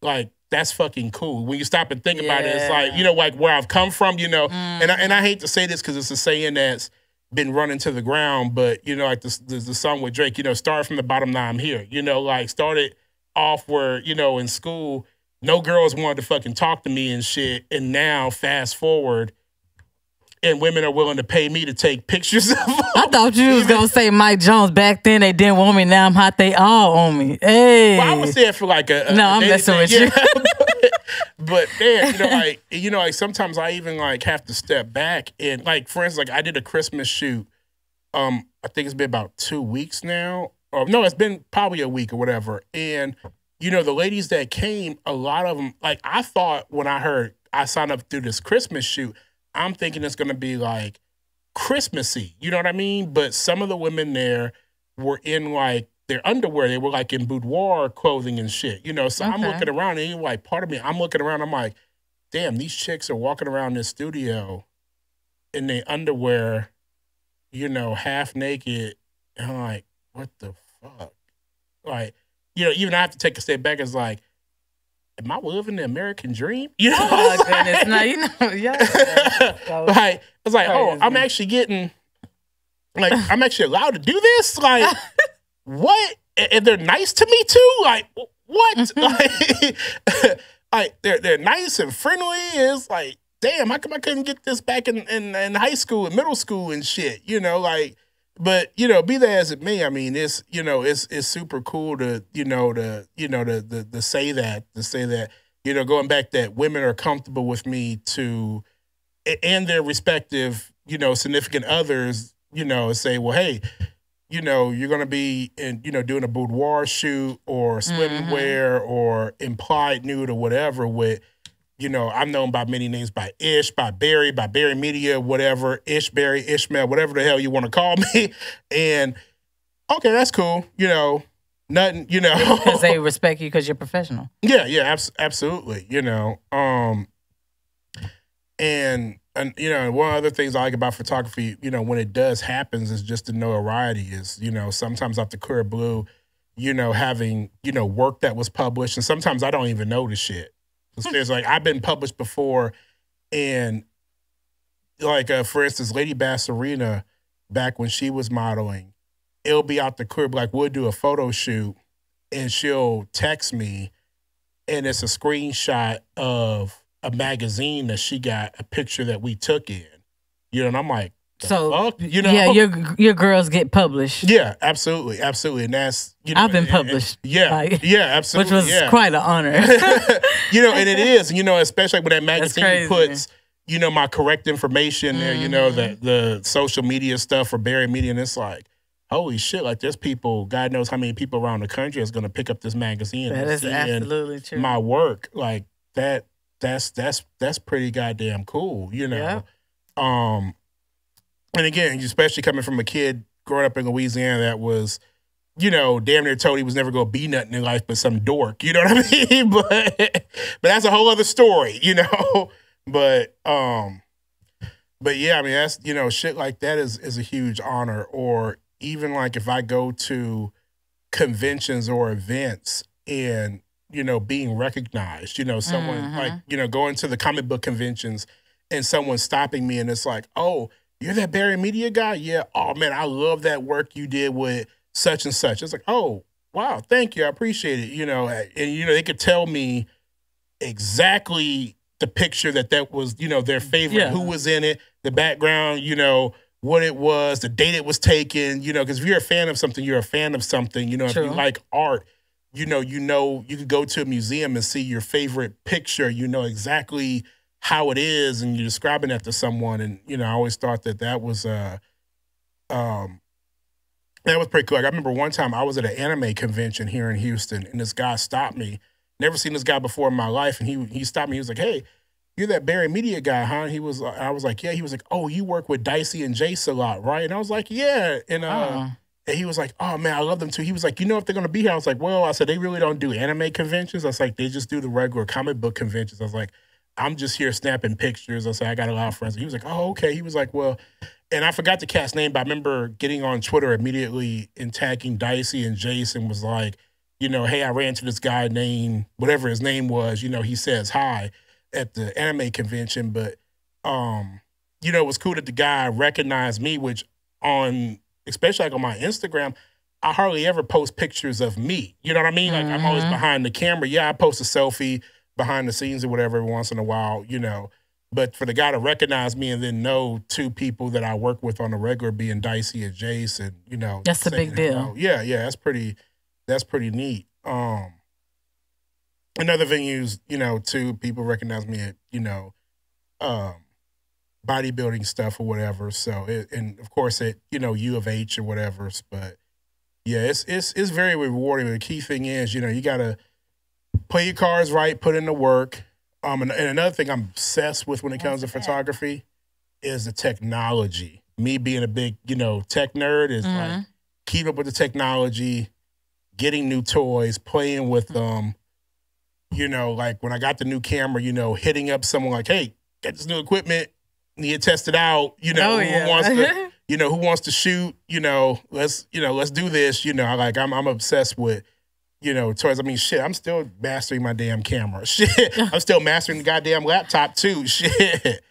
Like that's fucking cool. When you stop and think about it, it's like you know, like where I've come from, you know. And I, mm. and I hate to say this because it's a saying that's been running to the ground, but you know, like the, the the song with Drake, you know, start from the bottom, now I'm here. You know, like started off where you know in school no girls wanted to fucking talk to me and shit. And now, fast forward, and women are willing to pay me to take pictures of them. I thought you was gonna say Mike Jones. Back then they didn't want me. Now I'm hot. They all on me. Hey. Well, I would say it for like a, a No, I'm messing thing, with you. yeah. but, but man, you know, like you know, like sometimes I even like have to step back and like, for instance, like I did a Christmas shoot. Um, I think it's been about two weeks now. Or no, it's been probably a week or whatever. And you know, the ladies that came, a lot of them, like I thought when I heard I signed up through this Christmas shoot, I'm thinking it's gonna be like Christmassy. You know what I mean? But some of the women there were in like their underwear. They were like in boudoir clothing and shit. You know, so I'm looking around and like, part of me, I'm looking around, I'm like, damn, these chicks are walking around this studio in their underwear, you know, half naked. And I'm like, what the fuck? Like, you know, even I have to take a step back. It's like, am I living the American dream? You know, Oh goodness, no, you know, yeah. like it's like, oh, I'm actually getting, like, I'm actually allowed to do this. Like, what? And they're nice to me too. Like, wh- what? like, like they're they're nice and friendly. It's like, damn, how come I couldn't get this back in in, in high school and middle school and shit? You know, like. But you know, be that as it may, I mean, it's you know, it's it's super cool to you know to you know to to, to say that to say that you know going back that women are comfortable with me to and their respective, you know, significant others, you know, say, well, hey, you know, you're gonna be in, you know, doing a boudoir shoot or swimwear or implied nude or whatever with, you know, I'm known by many names by Ish, by Barri, by Barri Media, whatever, Ish Barri, Ishmael, whatever the hell you want to call me. And okay, that's cool. You know, nothing, you know. Because they respect you because you're professional. Yeah, yeah, abs- absolutely. You know, um, and and you know, one of the things I like about photography, you know, when it does happens, is just the notoriety. Is you know, sometimes off the clear blue, you know, having you know work that was published, and sometimes I don't even know the shit. There's like I've been published before, and like uh, for instance, Lady Bassarina, back when she was modeling, it'll be out the crib like we'll do a photo shoot, and she'll text me, and it's a screenshot of a magazine that she got a picture that we took in, you know, and I'm like, So fuck? you know, yeah, your your girls get published, yeah, absolutely, absolutely, and that's you know, I've been and- and- published, yeah, like- yeah, absolutely, which was yeah. quite an honor. you know, and it is, you know, especially when that magazine puts, you know, my correct information there, you know, Mm-hmm. the the social media stuff for Barri Media, and it's like, holy shit, like there's people, God knows how many people around the country is gonna pick up this magazine that and is absolutely true. my work. Like that that's that's that's pretty goddamn cool, you know. Um and again, especially coming from a kid growing up in Louisiana that was you know, damn near told he was never gonna be nothing in life but some dork. You know what I mean? but but that's a whole other story, you know. But um but yeah, I mean that's you know, shit like that is is a huge honor. Or even like if I go to conventions or events and you know being recognized, you know, someone Mhm. like, you know, going to the comic book conventions and someone stopping me and it's like, oh, you're that Barri Media guy? Yeah. Oh man, I love that work you did with such and such. It's like, oh, wow, thank you. I appreciate it. You know, and you know, they could tell me exactly the picture that that was, you know, their favorite, Yeah. who was in it, the background, you know, what it was, the date it was taken, you know, because if you're a fan of something, you're a fan of something. You know, if you like art, you know, you know, you could go to a museum and see your favorite picture. You know exactly how it is, and you're describing that to someone. And you know, I always thought that that was uh, um, that was pretty cool. Like, I remember one time I was at an anime convention here in Houston, and this guy stopped me. Never seen this guy before in my life, and he he stopped me. He was like, "Hey, you're that Barri Media guy, huh?" And he was. I was like, "Yeah." He was like, "Oh, you work with Dicey and Jace a lot, right?" And I was like, "Yeah." And uh, Uh-uh. And he was like, "Oh man, I love them too." He was like, "You know if they're gonna be here?" I was like, "Well," I said, "They really don't do anime conventions." I was like, "They just do the regular comic book conventions." I was like, "I'm just here snapping pictures." I said, "I got a lot of friends." He was like, "Oh, okay." He was like, "Well," and I forgot the cat's name, but I remember getting on Twitter immediately and tagging Dicey and Jason was like, you know, hey, I ran into this guy named whatever his name was. You know, he says hi at the anime convention, but um, you know, it was cool that the guy recognized me, which on especially like on my Instagram, I hardly ever post pictures of me. You know what I mean? Like I'm always Mhm. behind the camera. Yeah, I post a selfie behind the scenes or whatever every once in a while, you know. But for the guy to recognize me and then know two people that I work with on the regular being Dicey and Jason, you know, That's a big deal. hello. Yeah, yeah, that's pretty that's pretty neat. Um in other venues, you know, too, people recognize me at, you know, um bodybuilding stuff or whatever. So it, and of course at, you know, U of H or whatever. But yeah, it's it's it's very rewarding. The key thing is, you know, you gotta play your cards right, put in the work. Um and, and another thing I'm obsessed with when it comes to photography is the technology. Me being a big, you know, tech nerd is like Mhm. keep up with the technology, getting new toys, playing with them. you know, like when I got the new camera, you know, hitting up someone like, hey, get this new equipment, need to test it out. You know, Oh, who yeah. wants to, you know, who wants to shoot? You know, let's, you know, let's do this. You know, like I'm, I'm obsessed with, you know, toys. I mean, shit, I'm still mastering my damn camera. Shit, I'm still mastering the goddamn laptop too. Shit.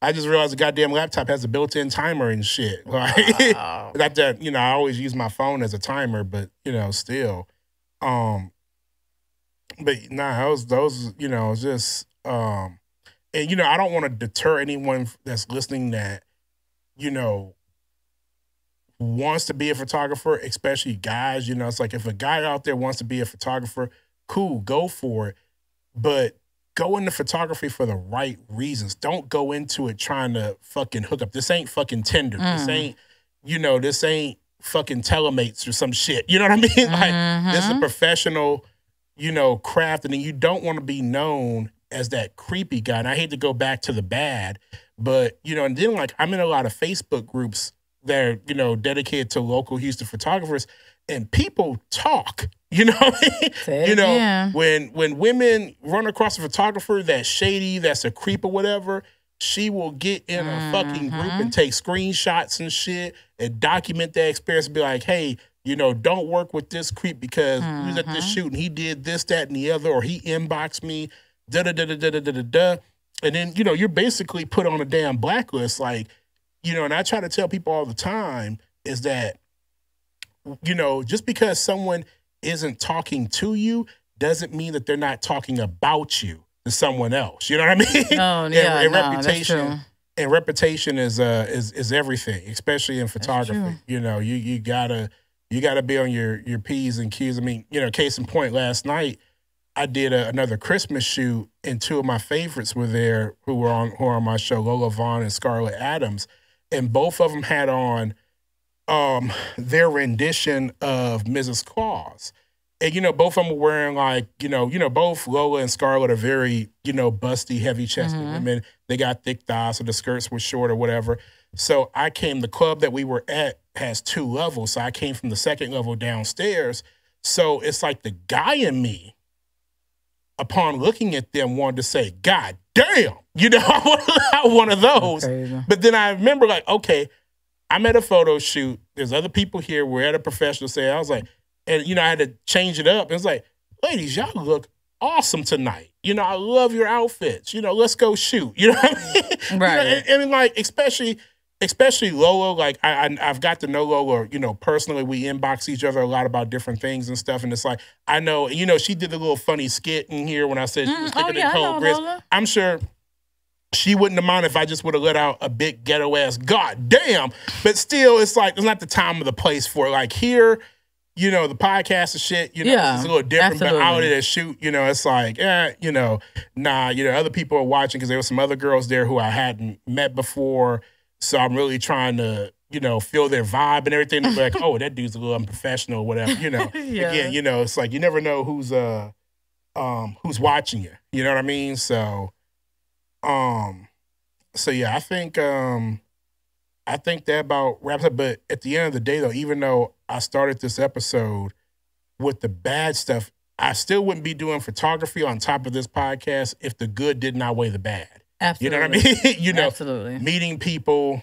I just realized the goddamn laptop has a built-in timer and shit. Like, Wow. not that you know, I always use my phone as a timer, but you know, still, um, but nah, those those you know, it's just um, and you know, I don't want to deter anyone that's listening that you know wants to be a photographer, especially guys. You know, it's like if a guy out there wants to be a photographer, cool, go for it, but go into photography for the right reasons. Don't go into it trying to fucking hook up. This ain't fucking Tinder. This Mm. ain't, you know, this ain't fucking telemates or some shit. You know what I mean? Like this is a Mhm. professional, you know, craft, and then you don't want to be known as that creepy guy. And I hate to go back to the bad, but you know, and then like I'm in a lot of Facebook groups that are, you know, dedicated to local Houston photographers, and people talk. You know, I mean? You know, again. when when women run across a photographer that's shady, that's a creep or whatever, she will get in a fucking group Mhm. and take screenshots and shit and document that experience and be like, hey, you know, don't work with this creep because we was at this Mhm. shoot and he did this, that, and the other, or he inboxed me, da da da da da da da da. And then, you know, you're basically put on a damn blacklist. Like, you know, and I try to tell people all the time is that, you know, just because someone isn't talking to you doesn't mean that they're not talking about you to someone else. You know what I mean? Oh, yeah. and, and no, reputation that's true. and reputation is uh is is everything, especially in photography. You know, you you gotta you gotta be on your your P's and Q's. I mean, you know, case in point last night, I did a, another Christmas shoot, and two of my favorites were there who were on who are on my show, Lola Vaughn and Scarlett Adams, and both of them had on um their rendition of Mrs. Claus. And you know, both of them were wearing like, you know, you know, both Lola and Scarlett are very, you know, busty, heavy chested Mhm. women. They got thick thighs, so the skirts were short or whatever. So I came, the club that we were at has two levels. So I came from the second level downstairs. So it's like the guy in me, upon looking at them, wanted to say, God damn, you know, I want, one of those. But then I remember, like, okay, I'm at a photo shoot. There's other people here. We're at a professional set. I was like, and you know, I had to change it up. It was like, ladies, y'all look awesome tonight. You know, I love your outfits. You know, let's go shoot. You know what I mean? You know, Right. and, and like, especially, especially Lola. Like, I, I I've got to know Lola. You know, personally, we inbox each other a lot about different things and stuff. And it's like, I know, you know, she did a little funny skit in here when I said she was Mm, oh sticking yeah, cold grits. I'm sure she wouldn't have minded if I just would have let out a big ghetto ass god damn. But still, it's like it's not the time or the place for it. Like here, you know, the podcast and shit, you know, Yeah, it's a little different. But out absolutely. at a shoot, you know, it's like, eh, you know, nah, you know, other people are watching because there were some other girls there who I hadn't met before. So I'm really trying to, you know, feel their vibe and everything. They're like, oh, that dude's a little unprofessional or whatever, you know. Yeah. Again, you know, it's like you never know who's uh um who's watching you. You know what I mean? So um so yeah, I think um I think that about wraps up. But at the end of the day though, even though I started this episode with the bad stuff, I still wouldn't be doing photography on top of this podcast if the good didn't outweigh the bad. You know what I mean? you know, Absolutely. meeting people,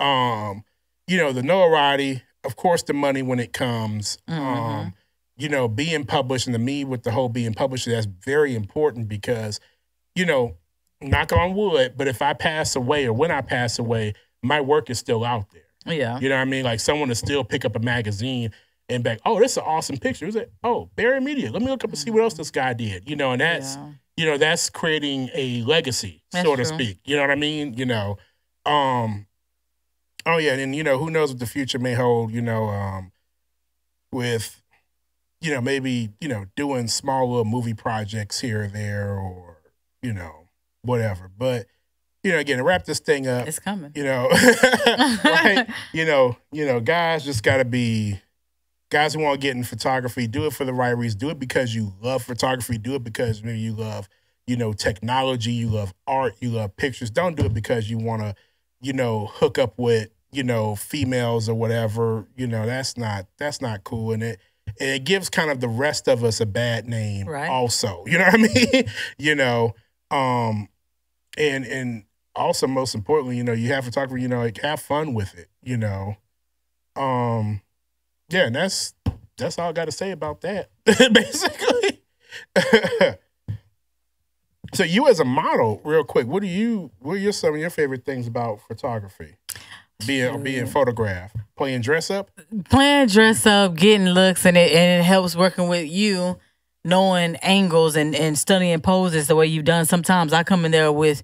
um, you know, the notoriety, of course, the money when it comes, um, Mhm. you know, being published and the me with the whole being published, that's very important because, you know, knock on wood, but if I pass away or when I pass away, my work is still out there. Yeah. You know what I mean? Like someone to still pick up a magazine and be like, oh, this is an awesome picture. Is it? Oh, Barri Media. Let me look up and see what else this guy did. You know, and that's yeah. You know that's creating a legacy That's so to true. speak you know what i mean you know um oh yeah and you know who knows what the future may hold you know um with you know maybe you know doing small little movie projects here or there or you know whatever but you know again to wrap this thing up It's coming. you know right you know you know guys just got to be guys who want to get in photography do it for the right reasons do it because you love photography. Do it because maybe you love you know technology you love art you love pictures. Don't do it because you want to you know hook up with you know females or whatever. You know that's not that's not cool. And it it gives kind of the rest of us a bad name Right. also. You know what i mean? You know um and and also most importantly you know you have photography you know like have fun with it you know? Um yeah and that's that's all i got to say about that basically so you as a model real quick what do you what are your some of your favorite things about photography being being photographed playing dress up playing dress up, getting looks, and it and it helps working with you, knowing angles and and studying poses the way you've done. Sometimes I come in there with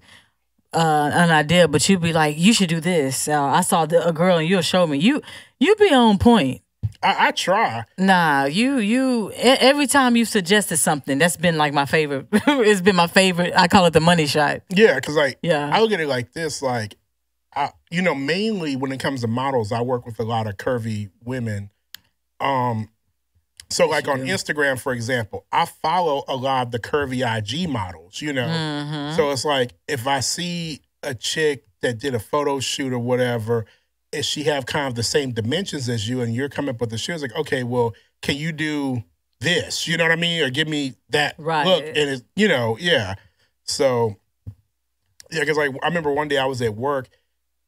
uh, an idea, but you'd be like, "You should do this." Uh, I saw the, a girl, and you'll show me. You you be on point. I, I try Nah, you you every time you suggested something, that's been like my favorite. it's been my favorite. I call it the money shot. Yeah, because like Yeah. I look at it like this, like I, you know, mainly when it comes to models, I work with a lot of curvy women. Um, so like on Instagram, for example, I follow a lot of the curvy IG models. You know, Mm-hmm. so it's like if I see a chick that did a photo shoot or whatever, and she have kind of the same dimensions as you, and you're coming up with the shoes, like, okay, well, can you do this? You know what I mean, or give me that Right. look? And it's you know, yeah. So yeah, because like I remember one day I was at work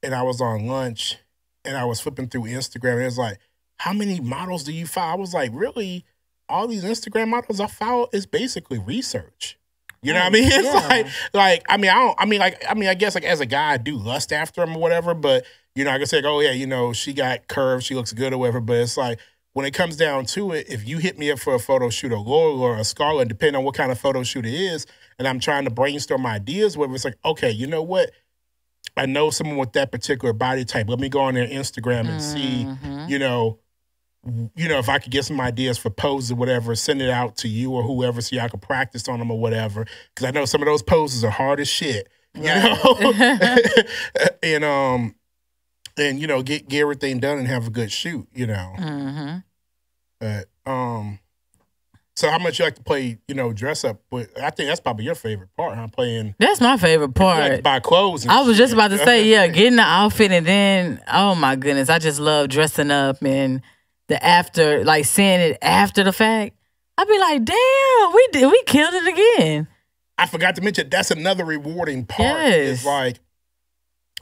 and I was on lunch and I was flipping through Instagram and it was like, how many models do you follow? I was like, really? All these Instagram models I follow is basically research. You know what I mean? It's Yeah. like, like I mean, I don't. I mean, like, I mean, I guess like as a guy, I do lust after them or whatever. But you know, I can say, like, oh yeah, you know, she got curves, she looks good or whatever. But it's like when it comes down to it, if you hit me up for a photo shoot, or Lola or a Scarlett, depending on what kind of photo shoot it is, and I'm trying to brainstorm ideas, whether it's like, okay, you know what, I know someone with that particular body type. Let me go on their Instagram and see, you know, you know, if I could get some ideas for poses or whatever, send it out to you or whoever so y'all can practice on them or whatever. Because I know some of those poses are hard as shit. You know? and um and you know, get get everything done and have a good shoot, you know. Mm-hmm. But um so how much you like to play, you know, dress up? But I think that's probably your favorite part, huh? Playing That's my favorite part. like buy clothes and I was just about to say, yeah, getting the outfit and then, oh my goodness, I just love dressing up and the after, like seeing it after the fact. I'd be like, damn, we did, we killed it again. I forgot to mention that's another rewarding part. Yes. Is like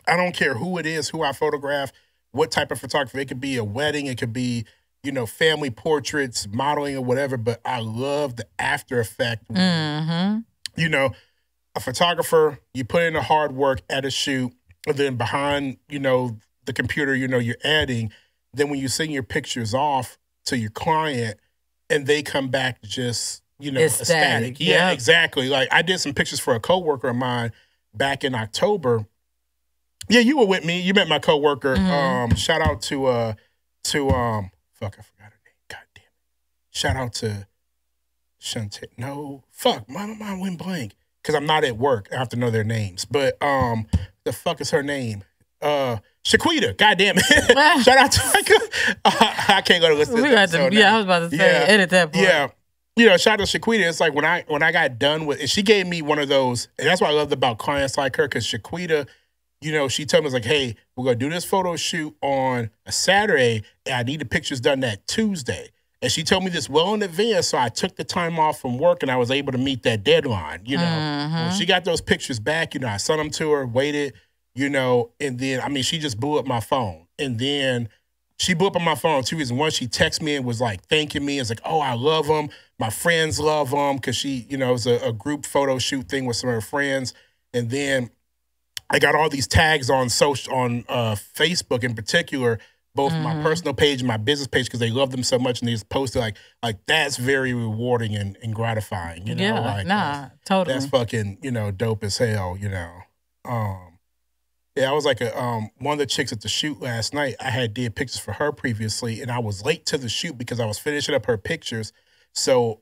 I don't care who it is, who I photograph, what type of photography. It could be a wedding, it could be you know family portraits, modeling or whatever. But I love the after effect. Mm-hmm. You know, a photographer, you put in the hard work at a shoot, and then behind you know the computer, you know you're adding. Then when you send your pictures off to your client, and they come back just you know Ecstatic, ecstatic. Yeah, yeah. exactly. Like I did some pictures for a coworker of mine back in October. Yeah, you were with me. You met my coworker. Um, shout out to uh to um fuck, I forgot her name. God damn it. Shout out to Shantae. No, fuck, my mind went blank. Cause I'm not at work. I have to know their names. But um the fuck is her name? Uh Shaquita, god damn it. Shout out to I can't go to listen We this got to, yeah, now. I was about to say, Yeah. edit that part. Yeah. You know, shout out to Shaquita. It's like when I when I got done with and she gave me one of those, and that's what I loved about clients like her, because Shaquita, you know, she told me, like, hey, we're gonna do this photo shoot on a Saturday, and I need the pictures done that Tuesday. And she told me this well in advance, so I took the time off from work and I was able to meet that deadline. You know, when mm-hmm. she got those pictures back, you know, I sent them to her, waited, you know, and then I mean, she just blew up my phone, and then she blew up on my phone two reasons. One, she texted me and was like thanking me. It's like, oh, I love them. My friends love them because she, you know, it was a, a group photo shoot thing with some of her friends. And then I got all these tags on social on uh, Facebook in particular, both my personal page and my business page because they love them so much and they just posted like like that's very rewarding and, and gratifying. You know, yeah, like, nah, totally. that's fucking you know dope as hell you know um yeah i was like a um one of the chicks at the shoot last night i had did pictures for her previously and i was late to the shoot because i was finishing up her pictures so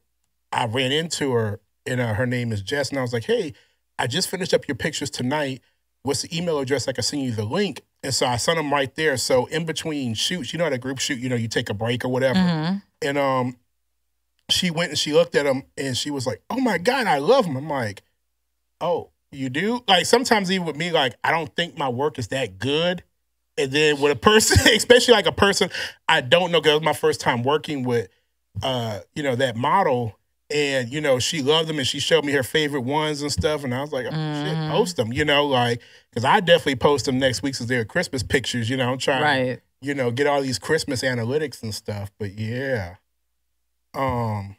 i ran into her and uh, her name is jess and i was like hey i just finished up your pictures tonight what's the email address i can send you the link and so i sent them right there so in between shoots you know at a group shoot you know you take a break or whatever Mhm. and um she went and she looked at him and she was like, "Oh my god, I love him." I'm like, "Oh, you do?" Like sometimes even with me, like I don't think my work is that good. And then with a person, especially like a person I don't know, because it was my first time working with, uh, you know, that model. And you know she loved them, and she showed me her favorite ones and stuff. And I was like, oh, Mm-hmm. "Shit, post them!" You know, like because I definitely post them next week since they're Christmas pictures. You know, I'm trying, Right. you know, get all these Christmas analytics and stuff. But yeah, um,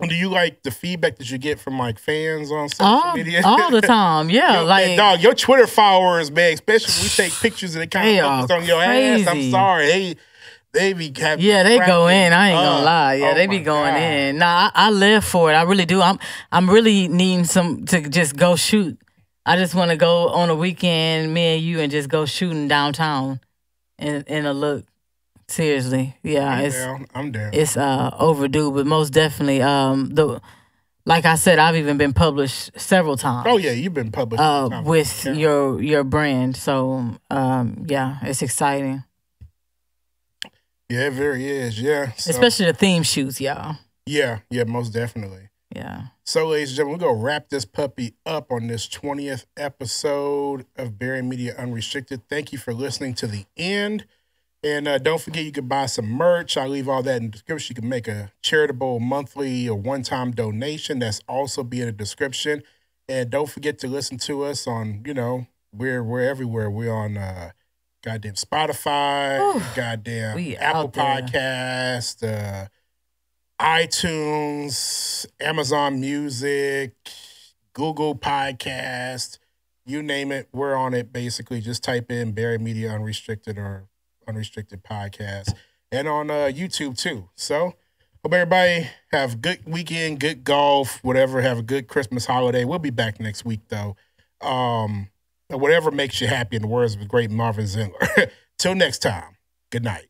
and do you like the feedback that you get from like fans on social All, media? all the time. Yeah. Yo, like man, dog, your Twitter followers, man, especially when we take pictures and they kind of on your ass. I'm sorry, they they be having Yeah, they go in. I ain't gonna lie. Yeah, Oh they be going God. in. Nah, I, I live for it. I really do. I'm I'm really needing some to just go shoot. I just want to go on a weekend, me and you, and just go shooting downtown, in in a look. Seriously, yeah, I'm it's down. I'm down. it's uh overdue, but most definitely, um, the like I said, I've even been published several times. oh yeah, you've been published Uh, with Yeah. your your brand, so um, yeah, it's exciting, Yeah, it very is. Yeah, so, especially the theme shoots, y'all. yeah, yeah, most definitely. Yeah. So, ladies and gentlemen, we're gonna wrap this puppy up on this twentieth episode of Barri Media Unrestricted. Thank you for listening to the end. And uh, don't forget, you can buy some merch. I'll leave all that in the description. You can make a charitable monthly or one time donation. That's also be in the description. And don't forget to listen to us on, you know, we're we're everywhere. We're on uh goddamn Spotify, Whew. goddamn Apple. Podcast, uh, iTunes, Amazon Music, Google Podcast, you name it, we're on it basically. Just type in Barri Media Unrestricted or Unrestricted Podcast and on uh, YouTube too. So, hope everybody have a good weekend, good golf, whatever. Have a good Christmas holiday. We'll be back next week though. Um, whatever makes you happy in the words of the great Marvin Zindler. Till next time, good night.